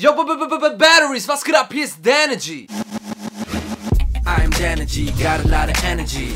Yo, b -b -b Batteries, was geht ab? Hier ist Danergy. I'm Danergy, got a lot of energy.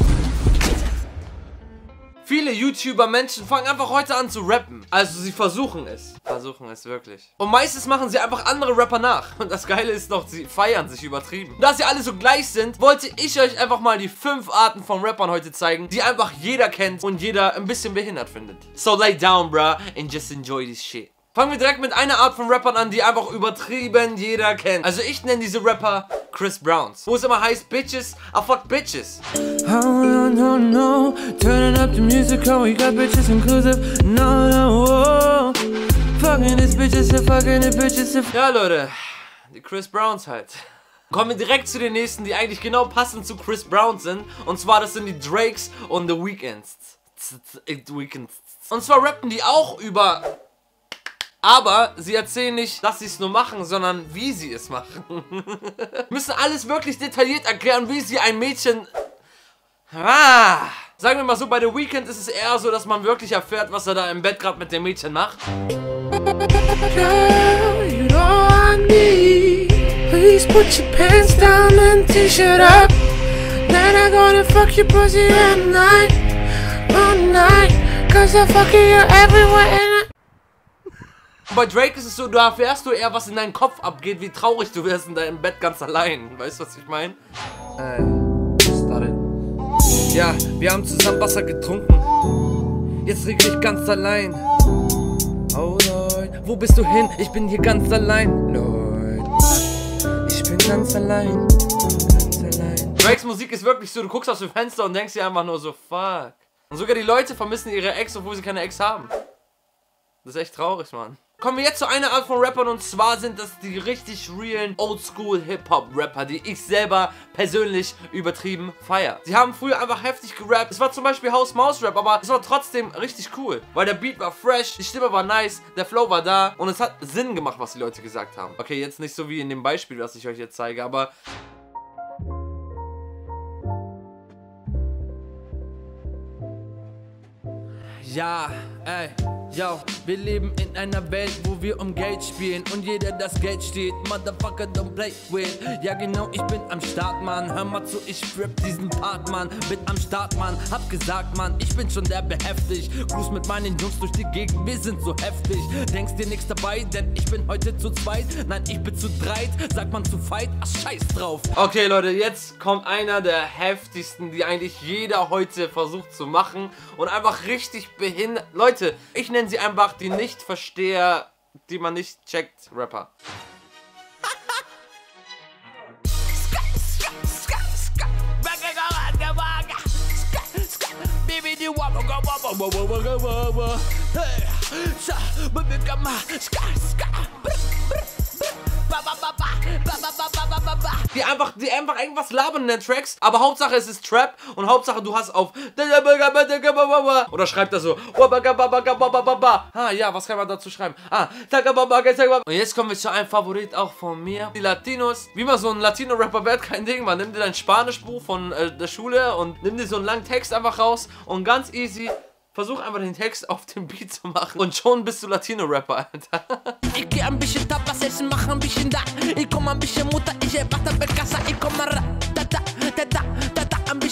Viele YouTuber Menschen fangen einfach heute an zu rappen. Also sie versuchen es. Versuchen es wirklich. Und meistens machen sie einfach andere Rapper nach. Und das Geile ist noch, sie feiern sich übertrieben. Da sie alle so gleich sind, wollte ich euch einfach mal die fünf Arten von Rappern heute zeigen, die einfach jeder kennt und jeder ein bisschen behindert findet. So lay down, bruh, and just enjoy this shit. Fangen wir direkt mit einer Art von Rappern an, die einfach übertrieben jeder kennt. Also ich nenne diese Rapper Chris Browns. Wo es immer heißt, Bitches, I fuck Bitches. Oh, no, no, no. Turning up the music, oh, we got bitches inclusive. No, no, oh. Fucking this bitches, fucking the bitches. Ja, Leute. Die Chris Browns halt. Kommen wir direkt zu den nächsten, die eigentlich genau passend zu Chris Brown sind. Und zwar, das sind die Drakes und The Weekends. Und zwar rappen die auch über aber sie erzählen nicht, dass sie es nur machen, sondern wie sie es machen. Müssen alles wirklich detailliert erklären, wie sie ein Mädchen... Ah. Sagen wir mal so, bei The Weekend ist es eher so, dass man wirklich erfährt, was er da im Bett gerade mit dem Mädchen macht. Please put your pants down and t-shirt up Then I'm gonna fuck your pussy at night All night Cause I fuck you everywhere bei Drake ist es so, da erfährst du eher, was in deinem Kopf abgeht, wie traurig du wirst in deinem Bett ganz allein. Weißt du, was ich meine? Äh, Ja, wir haben zusammen Wasser getrunken. Jetzt liege ich ganz allein. Oh Leute, wo bist du hin? Ich bin hier ganz allein. Leute, ich bin ganz allein. Ganz allein. Drakes Musik ist wirklich so, du guckst aus dem Fenster und denkst dir einfach nur so, fuck. Und sogar die Leute vermissen ihre Ex, obwohl sie keine Ex haben. Das ist echt traurig, Mann. Kommen wir jetzt zu einer Art von Rappern und zwar sind das die richtig realen Oldschool Hip-Hop-Rapper, die ich selber persönlich übertrieben feiere. Sie haben früher einfach heftig gerappt. Es war zum Beispiel Haus-Maus-Rap, aber es war trotzdem richtig cool, weil der Beat war fresh, die Stimme war nice, der Flow war da und es hat Sinn gemacht, was die Leute gesagt haben. Okay, jetzt nicht so wie in dem Beispiel, was ich euch jetzt zeige, aber... Ja, ey. Yo, wir leben in einer Welt, wo wir um Geld spielen und jeder das Geld steht. Motherfucker, don't play with. Ja, genau, ich bin am Start, Mann. Hör mal zu, ich rap diesen Part, Mann. Bin am Start, Mann. Hab gesagt, Mann, ich bin schon der beheftig. Gruß mit meinen Jungs durch die Gegend, wir sind so heftig. Denkst dir nichts dabei, denn ich bin heute zu zweit. Nein, ich bin zu dreit. Sagt man zu fight, ach scheiß drauf. Okay, Leute, jetzt kommt einer der heftigsten, die eigentlich jeder heute versucht zu machen und einfach richtig behindert. Leute, ich nenne nennen sie einfach die Nicht-Versteher, die man nicht checkt, Rapper. Die einfach, die einfach irgendwas labern in den Tracks, aber Hauptsache es ist Trap und Hauptsache du hast auf oder schreibt er so Ah, ja, was kann man dazu schreiben? Ah, und jetzt kommen wir zu einem Favorit auch von mir. Die Latinos. Wie man so ein Latino-Rapper wird, kein Ding. Man nimmt dir dein Spanischbuch von äh, der Schule und nimmt dir so einen langen Text einfach raus und ganz easy Versuch einfach den Text auf dem Beat zu machen und schon bist du Latino-Rapper, Alter. Ich geh ein bisschen Tapas essen, mach ein bisschen da. Ich komm ein bisschen Mutter, ich erwarte Bekassa, ich komm mal da, da, da, da,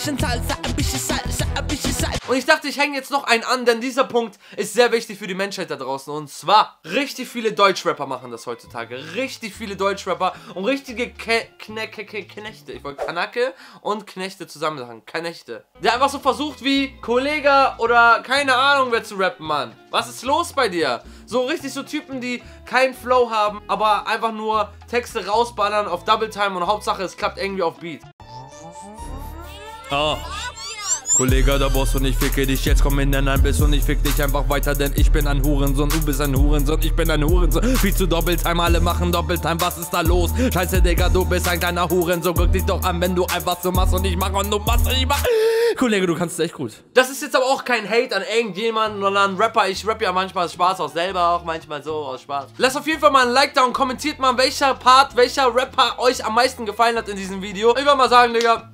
bisschen Salsa, ein bisschen Salsa, ein bisschen Salsa. Und ich dachte, ich hänge jetzt noch einen an, denn dieser Punkt ist sehr wichtig für die Menschheit da draußen. Und zwar, richtig viele Deutschrapper machen das heutzutage. Richtig viele Deutschrapper und richtige Ke Kne Ke Ke Knechte. Ich wollte Kanake und Knechte zusammen sagen. Knechte. Der einfach so versucht wie Kollege oder keine Ahnung wer zu rappen, Mann. Was ist los bei dir? So richtig so Typen, die keinen Flow haben, aber einfach nur Texte rausballern auf Double Time und Hauptsache es klappt irgendwie auf Beat. Oh. Kollege, da brauchst du nicht, ficke dich jetzt, komm in den ein Biss und ich fick dich einfach weiter, denn ich bin ein Hurensohn, du bist ein Hurensohn, ich bin ein Hurensohn. Viel zu Doppeltime, alle machen Doppeltime, was ist da los? Scheiße, Digga, du bist ein kleiner Hurensohn, guck dich doch an, wenn du einfach so machst und ich mach und du machst und ich mach. Kollege, du kannst es echt gut. Das ist jetzt aber auch kein Hate an irgendjemanden oder an Rapper. Ich rappe ja manchmal aus Spaß auch selber, auch manchmal so aus Spaß. Lasst auf jeden Fall mal ein Like da und kommentiert mal, welcher Part, welcher Rapper euch am meisten gefallen hat in diesem Video. Ich würde mal sagen, Digga.